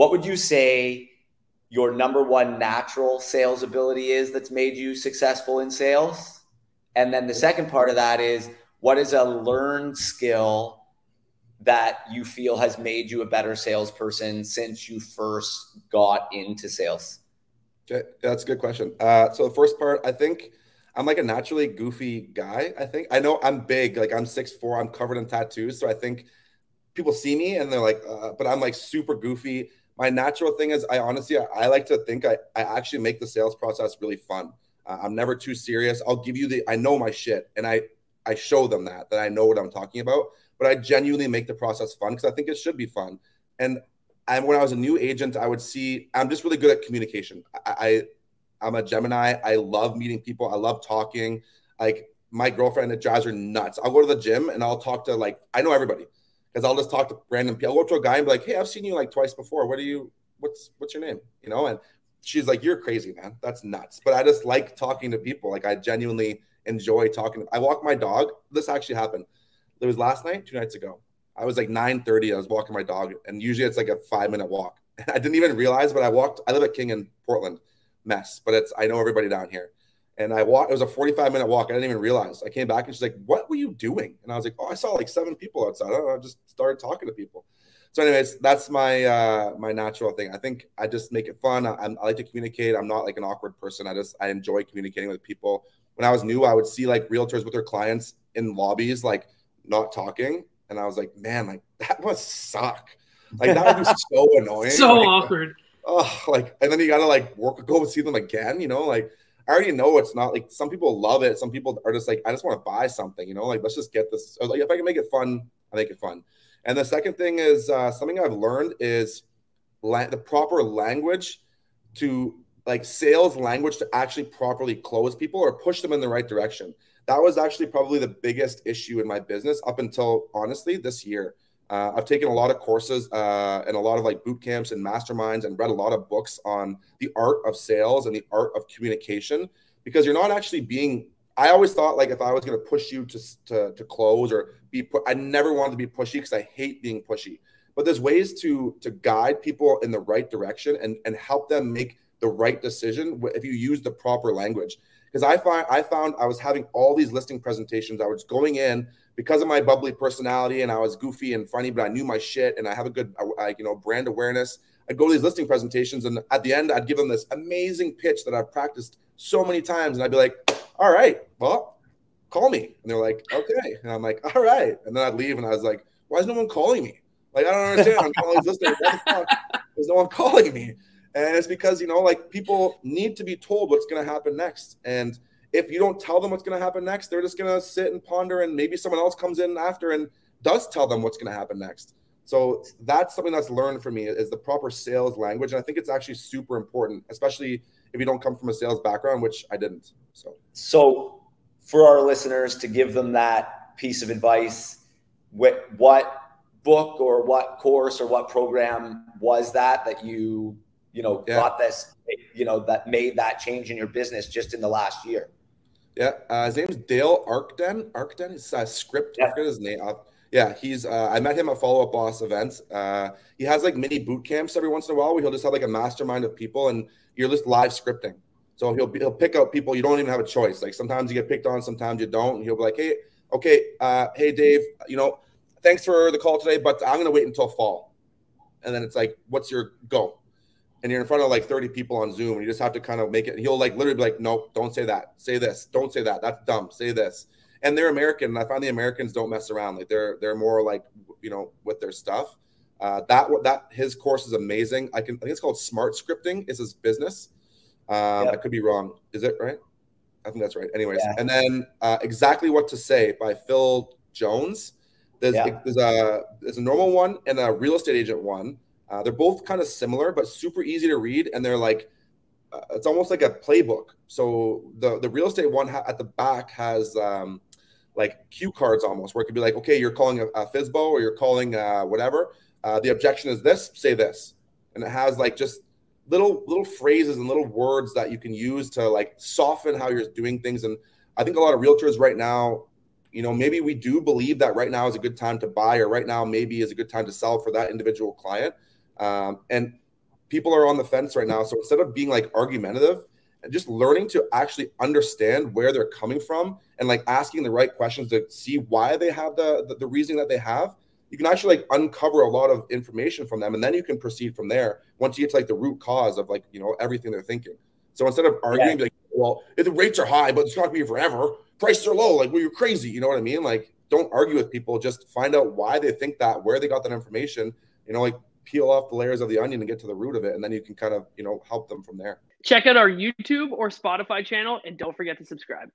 what would you say your number one natural sales ability is that's made you successful in sales? And then the second part of that is what is a learned skill that you feel has made you a better salesperson since you first got into sales? Okay, that's a good question. Uh, so the first part, I think I'm like a naturally goofy guy. I think I know I'm big, like I'm six four, I'm covered in tattoos, so I think people see me and they're like, uh, but I'm like super goofy my natural thing is I honestly I, I, like to think I, I actually make the sales process really fun. Uh, I'm never too serious. I'll give you the I know my shit and I I show them that that I know what I'm talking about. But I genuinely make the process fun because I think it should be fun. And and when I was a new agent, I would see I'm just really good at communication. I, I I'm a Gemini. I love meeting people. I love talking. Like my girlfriend, it drives her nuts. I'll go to the gym and I'll talk to like I know everybody because I'll just talk to random people. I'll go to a guy and be like, "Hey, I've seen you like twice before. What are you? What's what's your name? You know?" And she's like, "You're crazy, man. That's nuts." But I just like talking to people. Like I genuinely enjoy talking. I walk my dog. This actually happened. It was last night, two nights ago. I was like 9:30. I was walking my dog, and usually it's like a five minute walk. I didn't even realize, but I walked. I live at King in Portland, mess, but it's I know everybody down here. And I walked, it was a 45 minute walk. I didn't even realize. I came back and she's like, What were you doing? And I was like, Oh, I saw like seven people outside. I, know, I just started talking to people. So, anyways, that's my uh my natural thing. I think I just make it fun. I, I like to communicate. I'm not like an awkward person. I just I enjoy communicating with people. When I was new, I would see like realtors with their clients in lobbies, like not talking. And I was like, man, like that must suck. Like that would be so annoying. So like, awkward. Oh, like, and then you gotta like work, go and see them again, you know, like I already know it's not like some people love it. Some people are just like, I just want to buy something, you know, like let's just get this. Like if I can make it fun, I make it fun. And the second thing is uh, something I've learned is la- the proper language to like sales language to actually properly close people or push them in the right direction. That was actually probably the biggest issue in my business up until honestly this year. Uh, I've taken a lot of courses uh, and a lot of like boot camps and masterminds and read a lot of books on the art of sales and the art of communication because you're not actually being. I always thought like if I was going to push you to, to, to close or be, put, I never wanted to be pushy because I hate being pushy. But there's ways to to guide people in the right direction and and help them make the right decision if you use the proper language. Because I find I found I was having all these listing presentations. I was going in because of my bubbly personality and I was goofy and funny, but I knew my shit and I have a good, uh, you know, brand awareness. I'd go to these listing presentations and at the end, I'd give them this amazing pitch that I've practiced so many times. And I'd be like, all right, well, call me. And they're like, okay. And I'm like, all right. And then I'd leave and I was like, why is no one calling me? Like, I don't understand. I'm calling these listeners. There's no one calling me. And it's because, you know, like people need to be told what's going to happen next. And if you don't tell them what's going to happen next, they're just going to sit and ponder, and maybe someone else comes in after and does tell them what's going to happen next. So that's something that's learned for me is the proper sales language, and I think it's actually super important, especially if you don't come from a sales background, which I didn't. So, so for our listeners to give them that piece of advice, what what book or what course or what program was that that you you know yeah. got this you know that made that change in your business just in the last year? Yeah, uh, his name's Dale Archdekin. Archdekin is a script. Yeah. His name. Uh, yeah, he's. Uh, I met him at Follow Up Boss events. Uh, he has like mini boot camps every once in a while where he'll just have like a mastermind of people, and you're just live scripting. So he'll he'll pick out people you don't even have a choice. Like sometimes you get picked on, sometimes you don't. And he'll be like, hey, okay, uh, hey Dave, you know, thanks for the call today, but I'm gonna wait until fall. And then it's like, what's your go? And you're in front of like 30 people on Zoom, and you just have to kind of make it. He'll like literally be like, "Nope, don't say that. Say this. Don't say that. That's dumb. Say this." And they're American, and I find the Americans don't mess around. Like they're they're more like you know with their stuff. Uh, that that his course is amazing. I can I think it's called Smart Scripting. Is his business. Um, yep. I could be wrong. Is it right? I think that's right. Anyways, yeah. and then uh, exactly what to say by Phil Jones. There's, yeah. there's a there's a normal one and a real estate agent one. Uh, they're both kind of similar, but super easy to read, and they're like uh, it's almost like a playbook. So the the real estate one ha- at the back has um, like cue cards almost, where it could be like, okay, you're calling a, a FSBO or you're calling uh, whatever. Uh, the objection is this. Say this, and it has like just little little phrases and little words that you can use to like soften how you're doing things. And I think a lot of realtors right now you know maybe we do believe that right now is a good time to buy or right now maybe is a good time to sell for that individual client um, and people are on the fence right now. So instead of being like argumentative and just learning to actually understand where they're coming from and like asking the right questions to see why they have the, the, the reasoning that they have, you can actually like uncover a lot of information from them. And then you can proceed from there once you get to like the root cause of like, you know, everything they're thinking. So instead of arguing, yeah. like, well, if the rates are high, but it's not gonna be forever, prices are low, like well, you're crazy. You know what I mean? Like, don't argue with people, just find out why they think that, where they got that information, you know, like peel off the layers of the onion and get to the root of it. And then you can kind of, you know, help them from there. Check out our YouTube or Spotify channel and don't forget to subscribe.